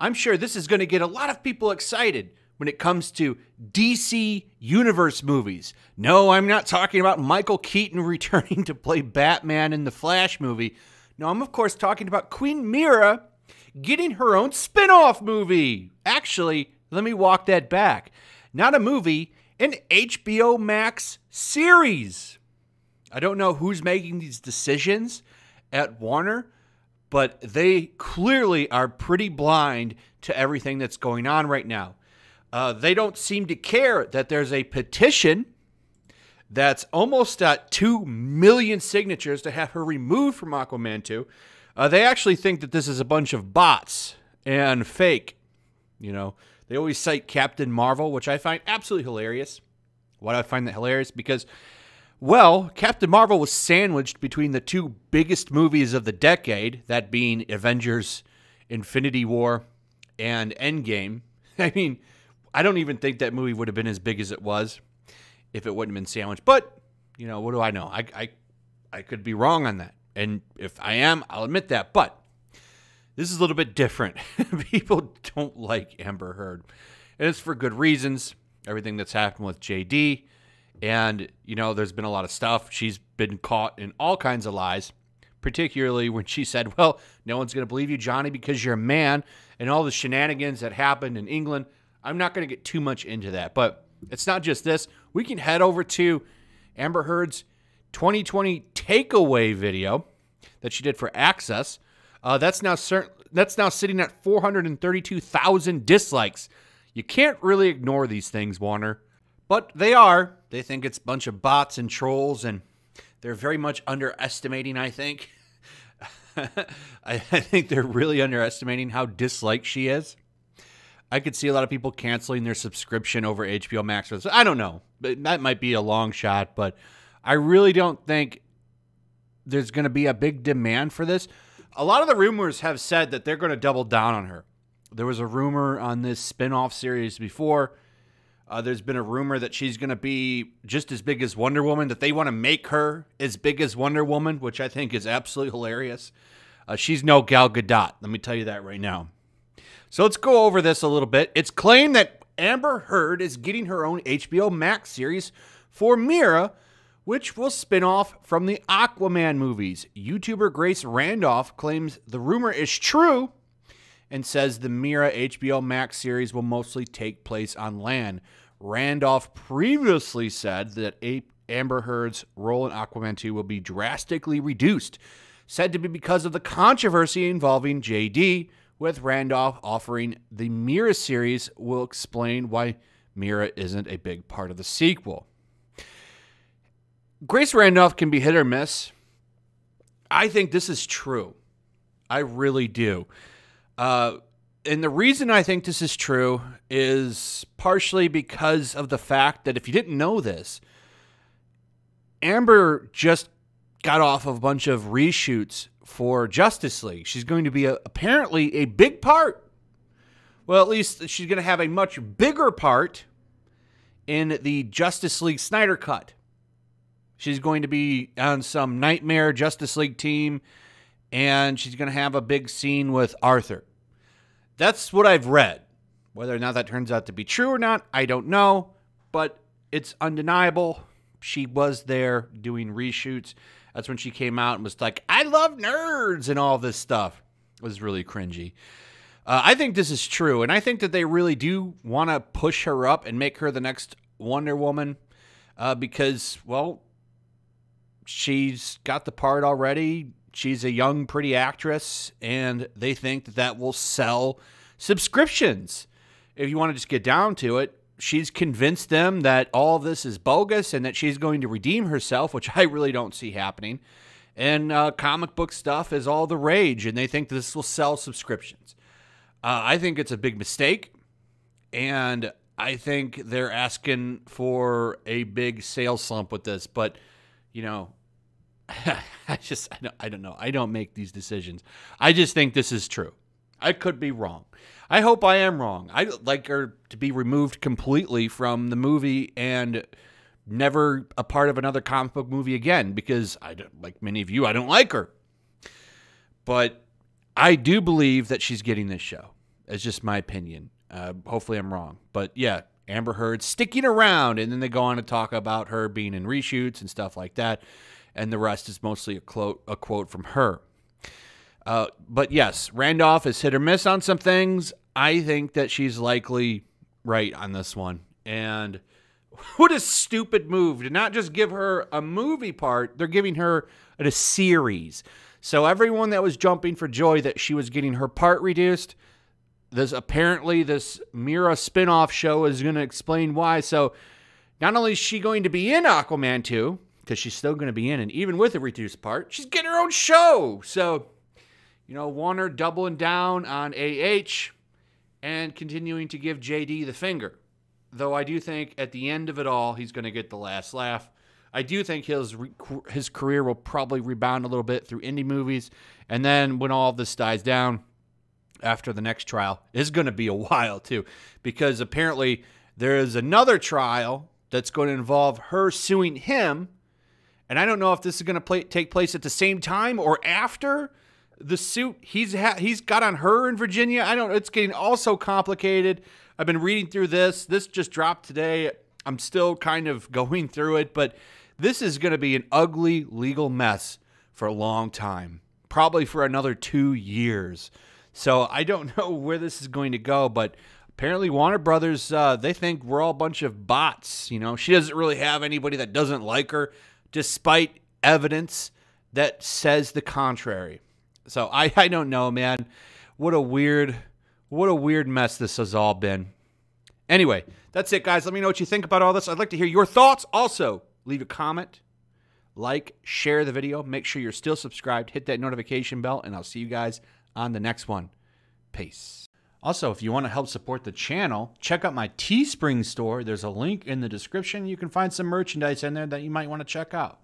I'm sure this is going to get a lot of people excited when it comes to DC Universe movies. No, I'm not talking about Michael Keaton returning to play Batman in the Flash movie. No, I'm of course talking about Queen Mera getting her own spin off movie. Actually, let me walk that back. Not a movie, an HBO Max series. I don't know who's making these decisions at Warner, but they clearly are pretty blind to everything that's going on right now. Uh, they don't seem to care that there's a petition that's almost at 2 million signatures to have her removed from Aquaman 2. Uh, they actually think that this is a bunch of bots and fake. You know, they always cite Captain Marvel, which I find absolutely hilarious. Why do I find that hilarious? Because, well, Captain Marvel was sandwiched between the two biggest movies of the decade, that being Avengers Infinity War and Endgame. I mean, I don't even think that movie would have been as big as it was if it wouldn't have been sandwiched. But, you know, what do I know? I, I, I could be wrong on that. And if I am, I'll admit that. But this is a little bit different. People don't like Amber Heard. And it's for good reasons. Everything that's happened with JD. And, you know, there's been a lot of stuff. She's been caught in all kinds of lies, particularly when she said, well, no one's going to believe you, Johnny, because you're a man, and all the shenanigans that happened in England. I'm not going to get too much into that. But it's not just this. We can head over to Amber Heard's 2020 takeaway video that she did for Access. Uh, that's now cert- that's now sitting at 432,000 dislikes. You can't really ignore these things, Warner, but they are. They think it's a bunch of bots and trolls, and they're very much underestimating. I think. I think they're really underestimating how disliked she is. I could see a lot of people canceling their subscription over HBO Max. I don't know. That might be a long shot, but I really don't think there's going to be a big demand for this. A lot of the rumors have said that they're going to double down on her. There was a rumor on this spin-off series before. Uh, there's been a rumor that she's going to be just as big as Wonder Woman, that they want to make her as big as Wonder Woman, which I think is absolutely hilarious. Uh, she's no Gal Gadot. Let me tell you that right now. So let's go over this a little bit. It's claimed that Amber Heard is getting her own HBO Max series for Mera which will spin off from the Aquaman movies. YouTuber Grace Randolph claims the rumor is true and says the Mera HBO Max series will mostly take place on land. Randolph previously said that Amber Heard's role in Aquaman 2 will be drastically reduced, said to be because of the controversy involving JD, with Randolph offering the Mera series will explain why Mera isn't a big part of the sequel. Grace Randolph can be hit or miss. I think this is true. I really do. Uh, and the reason I think this is true is partially because of the fact that if you didn't know this, Amber just got off of a bunch of reshoots for Justice League. She's going to be a, apparently a big part. Well, at least she's going to have a much bigger part in the Justice League Snyder Cut. She's going to be on some nightmare Justice League team, and she's going to have a big scene with Arthur. That's what I've read. Whether or not that turns out to be true or not, I don't know, but it's undeniable. She was there doing reshoots. That's when she came out and was like, I love nerds and all this stuff. It was really cringy. Uh, I think this is true, and I think that they really do want to push her up and make her the next Wonder Woman uh, because, well, she's got the part already. She's a young, pretty actress, and they think that that will sell subscriptions. If you want to just get down to it, she's convinced them that all of this is bogus and that she's going to redeem herself, which I really don't see happening. And uh, comic book stuff is all the rage, and they think this will sell subscriptions. Uh, I think it's a big mistake, and I think they're asking for a big sales slump with this. But you know, I just I don't, I don't know. I don't make these decisions. I just think this is true. I could be wrong. I hope I am wrong. I like her to be removed completely from the movie and never a part of another comic book movie again because I don't like many of you I don't like her. But I do believe that she's getting this show. It's just my opinion. Uh, hopefully, I'm wrong. But yeah, Amber Heard sticking around, and then they go on to talk about her being in reshoots and stuff like that. And the rest is mostly a quote, a quote from her. Uh, but yes, Randolph is hit or miss on some things. I think that she's likely right on this one. And what a stupid move to not just give her a movie part, they're giving her a series. So everyone that was jumping for joy that she was getting her part reduced, this apparently this Mera spin-off show is going to explain why. So not only is she going to be in Aquaman 2, because she's still going to be in, and even with a reduced part, she's getting her own show. So, you know, Warner doubling down on AH and continuing to give JD the finger. Though I do think at the end of it all, he's going to get the last laugh. I do think his his career will probably rebound a little bit through indie movies, and then when all this dies down, after the next trial is going to be a while too, because apparently there is another trial that's going to involve her suing him, and I don't know if this is going to take place at the same time or after the suit he's he's got on her in Virginia. I don't. It's getting all so complicated. I've been reading through this. This just dropped today. I'm still kind of going through it, but this is going to be an ugly legal mess for a long time, probably for another two years. So I don't know where this is going to go, but apparently Warner Brothers uh, they think we're all a bunch of bots. You know, she doesn't really have anybody that doesn't like her, despite evidence that says the contrary. So I, I don't know, man. What a weird, what a weird mess this has all been. Anyway, that's it, guys. Let me know what you think about all this. I'd like to hear your thoughts. Also, leave a comment, like, share the video. Make sure you're still subscribed. Hit that notification bell, and I'll see you guys on the next one. Peace. Also, if you want to help support the channel, check out my Teespring store. There's a link in the description. You can find some merchandise in there that you might want to check out.